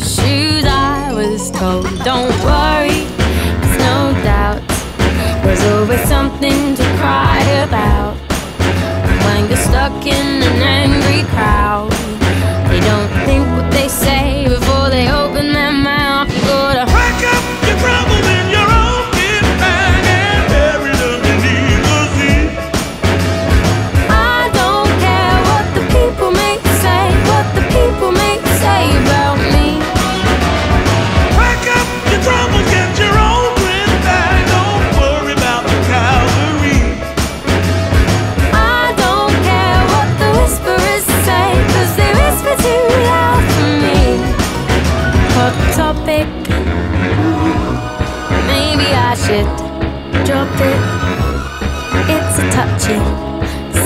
shoes, I was told. Don't worry, there's no doubt. There's always something to cry about when you're stuck in an angry crowd.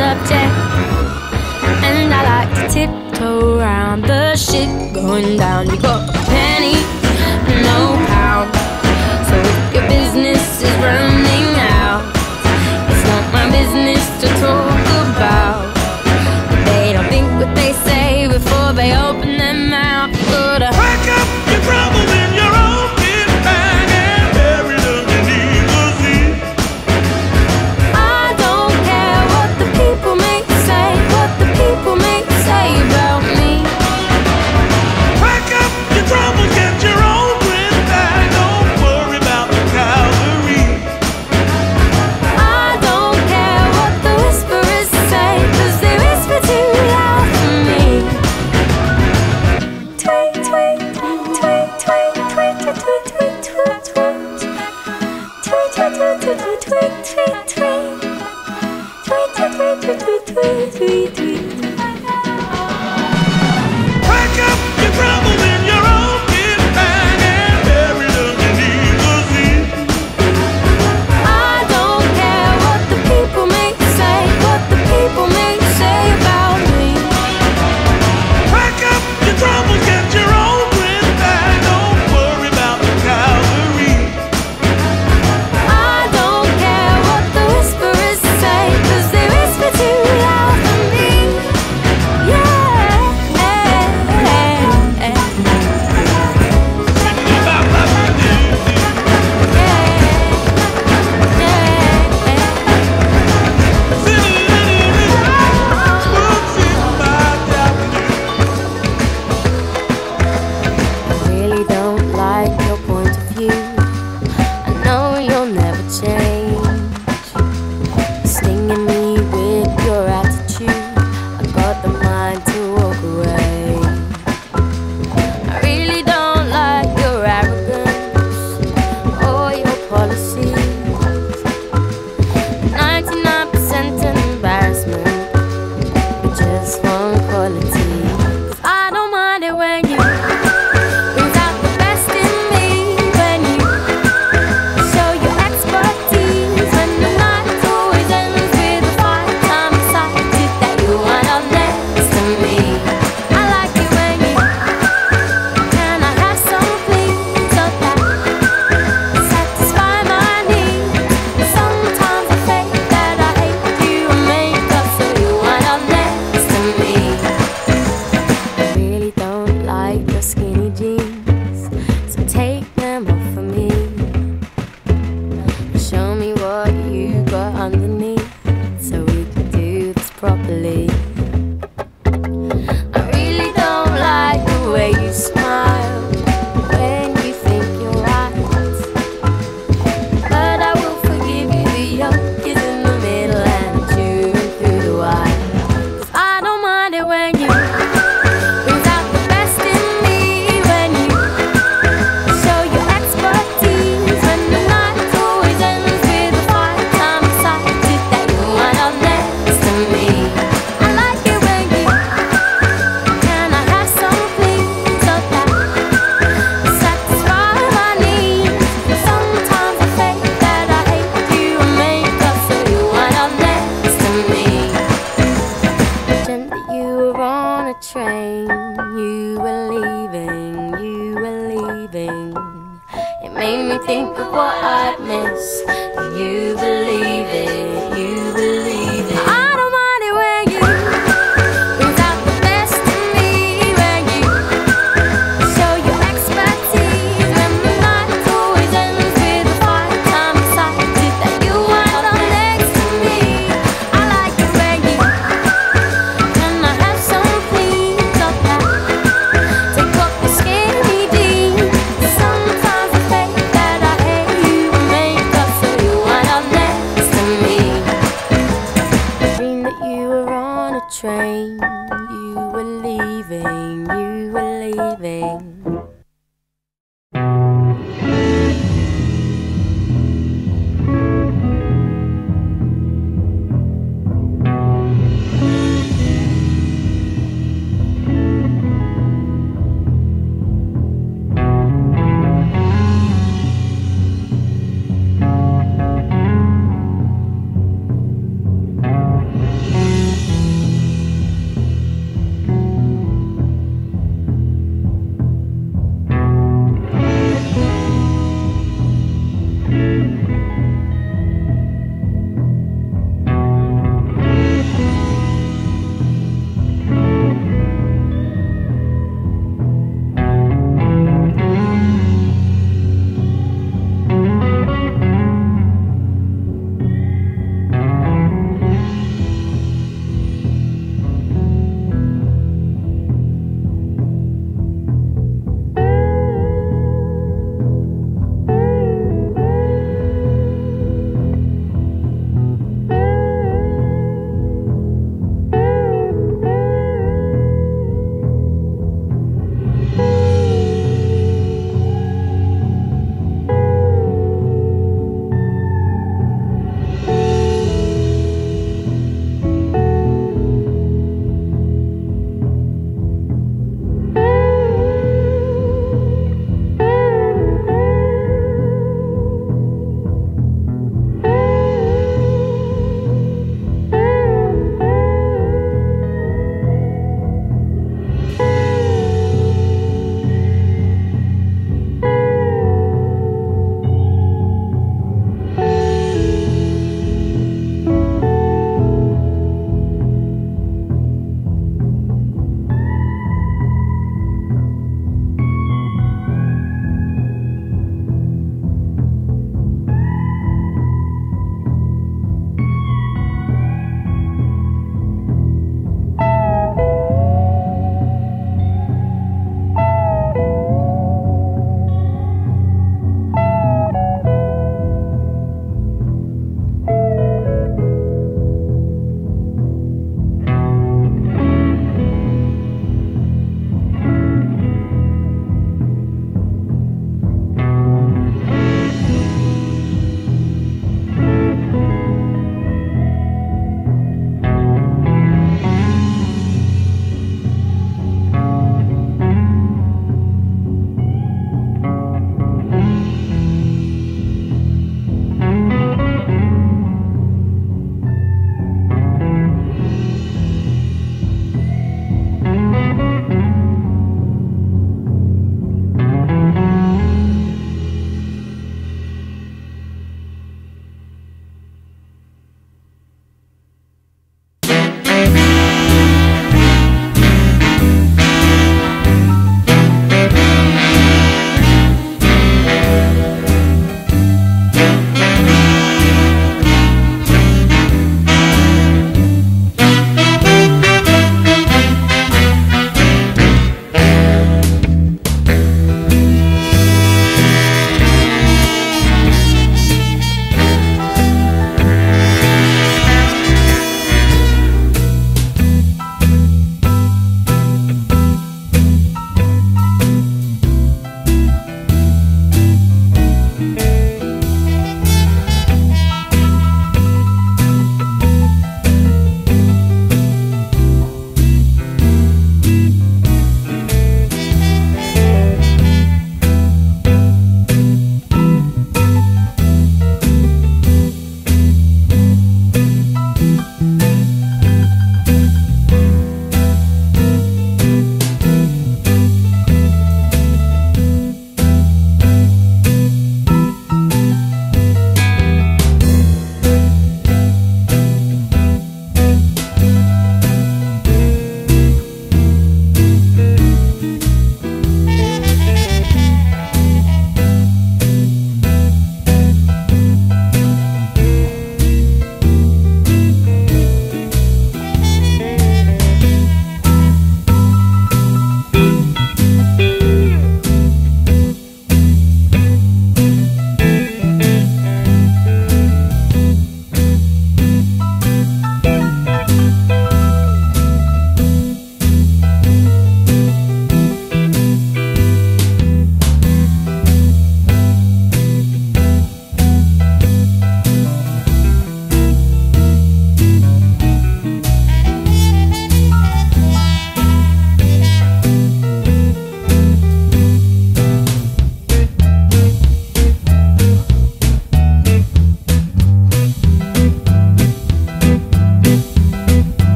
subject. And I like to tiptoe around the shit going down. You go.